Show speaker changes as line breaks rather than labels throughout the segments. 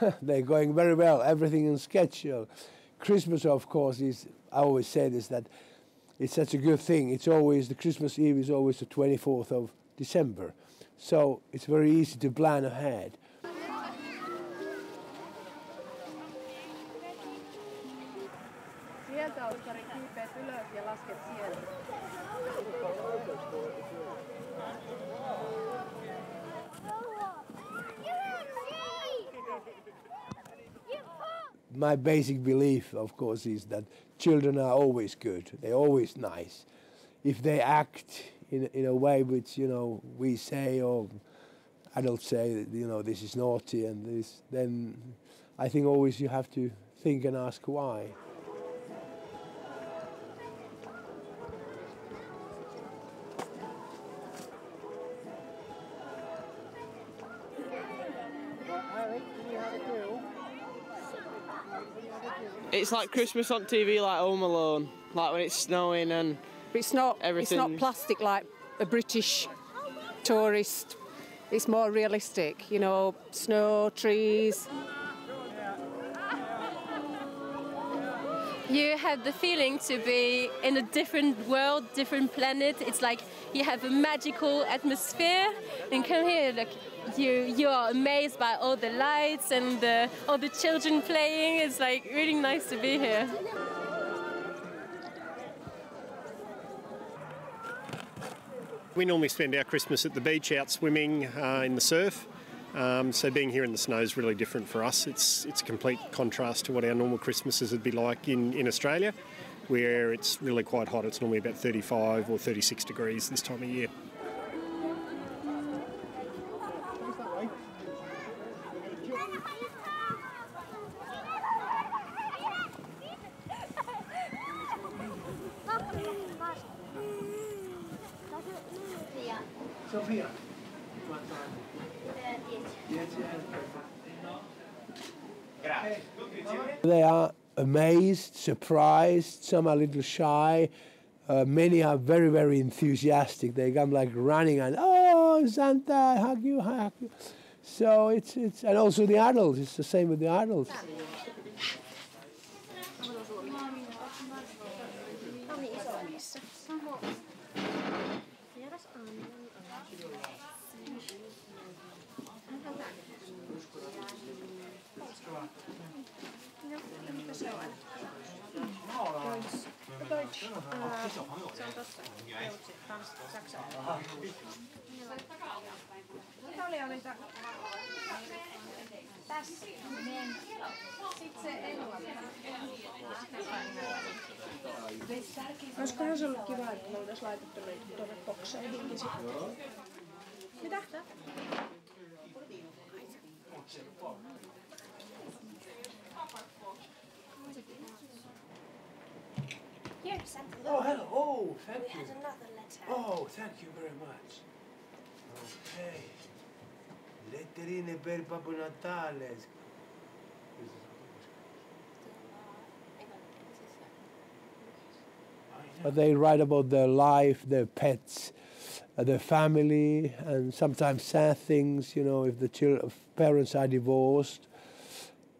they're going very well. Everything in schedule. Christmas, of course, is. I always say this that it's such a good thing. It's always the Christmas Eve is always the 24th of December, so it's very easy to plan ahead.
Sieltä ylös ja lasket sieltä.
My basic belief, of course, is that children are always good. They're always nice. If they act in, in a way which, you know, we say or adults say, you know, this is naughty and this, then I think always you have to think and ask why.
It's like Christmas on TV, like Home Alone, like when it's snowing and
It's not, Everything. it's not plastic like a British tourist. It's more realistic, you know, snow, trees.
You have the feeling to be in a different world, different planet. It's like you have a magical atmosphere. And come here, look, you you are amazed by all the lights and the, all the children playing. It's like really nice to be here.
We normally spend our Christmas at the beach out swimming uh, in the surf. Um, so being here in the snow is really different for us. It's it's a complete contrast to what our normal Christmases would be like in, in Australia, where it's really quite hot. It's normally about 35 or 36 degrees this time of year.
Sophia. They are amazed, surprised, some are a little shy. Uh, many are very, very enthusiastic. They come like running and, oh, Santa, hug you, hug you. So it's, it's, and also the adults, it's the same with the adults. Mitä oli, oli. Tässä.
Olisikohan se ollut kiva, että me oltaisiin laitettu niitä tuonne bokseihinkin sitten. Mitä? Ai.
Here, Santa.
Oh, hello. Oh, thank
We
you.
had another letter.
Oh, thank you very much. Okay. Letterine per Babbo Natale. They write about their life, their pets, uh, their family, and sometimes sad things. You know, if the children, parents are divorced,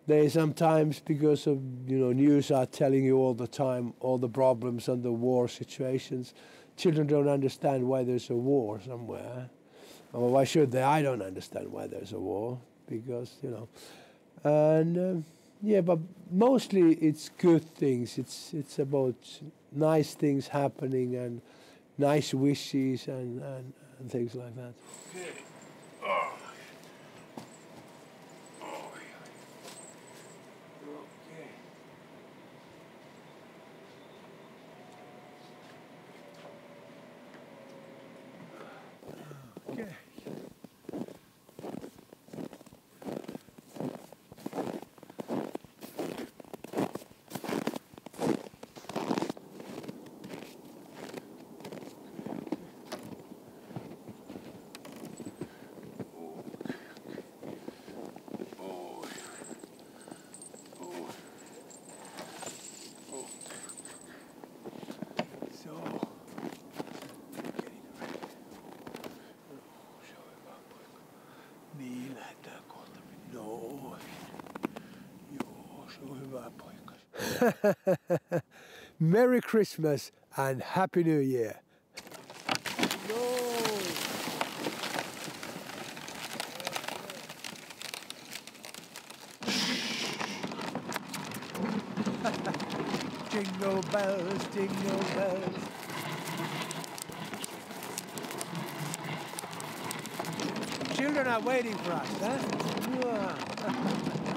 they sometimes, because of you know news, are telling you all the time all the problems and the war situations. Children don't understand why there's a war somewhere. Well, why should they? I don't understand why there's a war because you know, and um yeah, but mostly it's good things. It's it's about nice things happening and nice wishes and, and, and things like that. Merry Christmas and Happy New Year. jingle bells, jingle bells. Children are waiting for us, huh?